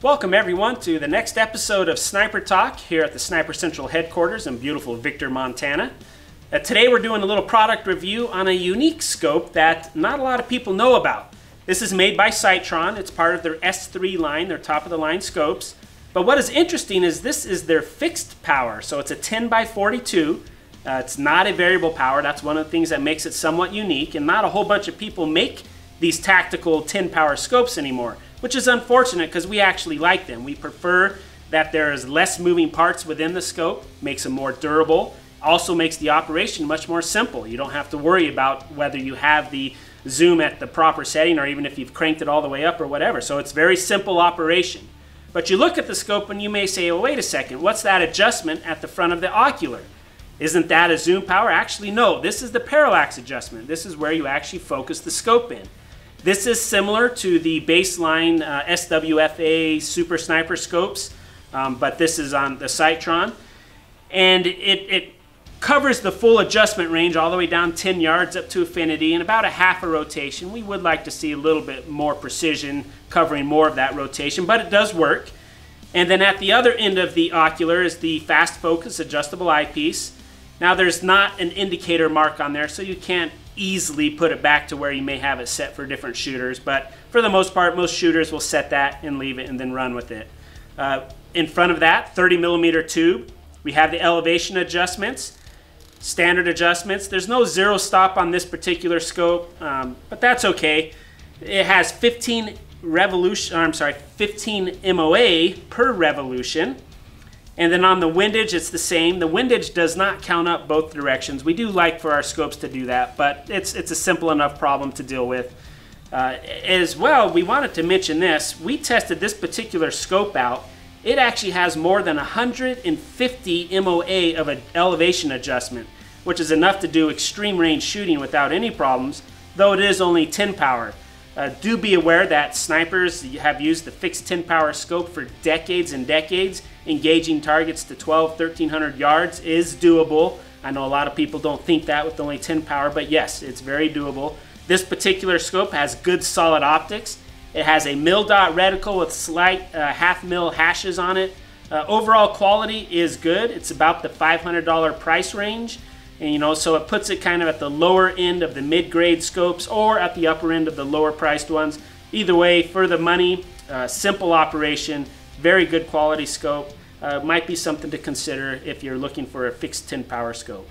Welcome everyone to the next episode of Sniper Talk here at the Sniper Central headquarters in beautiful Victor, Montana. Uh, today we're doing a little product review on a unique scope that not a lot of people know about. This is made by Sightron. It's part of their S3 line, their top of the line scopes. But what is interesting is this is their fixed power. So it's a 10 by 42. Uh, it's not a variable power. That's one of the things that makes it somewhat unique. And not a whole bunch of people make these tactical 10 power scopes anymore which is unfortunate because we actually like them. We prefer that there is less moving parts within the scope, makes them more durable, also makes the operation much more simple. You don't have to worry about whether you have the zoom at the proper setting or even if you've cranked it all the way up or whatever. So it's very simple operation. But you look at the scope and you may say, well, wait a second, what's that adjustment at the front of the ocular? Isn't that a zoom power? Actually, no. This is the parallax adjustment. This is where you actually focus the scope in. This is similar to the baseline uh, SWFA Super Sniper scopes, um, but this is on the Sightron. And it, it covers the full adjustment range all the way down 10 yards up to infinity and about a half a rotation. We would like to see a little bit more precision covering more of that rotation, but it does work. And then at the other end of the ocular is the fast focus adjustable eyepiece. Now there's not an indicator mark on there, so you can't easily put it back to where you may have it set for different shooters. But for the most part, most shooters will set that and leave it and then run with it. Uh, in front of that, 30 millimeter tube, we have the elevation adjustments, standard adjustments. There's no zero stop on this particular scope, um, but that's okay. It has 15 revolution, I'm sorry, 15 MOA per revolution. And then on the windage, it's the same. The windage does not count up both directions. We do like for our scopes to do that, but it's, it's a simple enough problem to deal with. Uh, as well, we wanted to mention this. We tested this particular scope out. It actually has more than 150 MOA of an elevation adjustment, which is enough to do extreme range shooting without any problems, though it is only 10 power. Uh, do be aware that snipers have used the fixed 10 power scope for decades and decades. Engaging targets to 12, 1300 yards is doable. I know a lot of people don't think that with only 10 power, but yes, it's very doable. This particular scope has good solid optics. It has a mil dot reticle with slight uh, half mil hashes on it. Uh, overall quality is good. It's about the $500 price range. And, you know, so it puts it kind of at the lower end of the mid-grade scopes or at the upper end of the lower priced ones. Either way, for the money, uh, simple operation, very good quality scope. Uh, might be something to consider if you're looking for a fixed 10 power scope.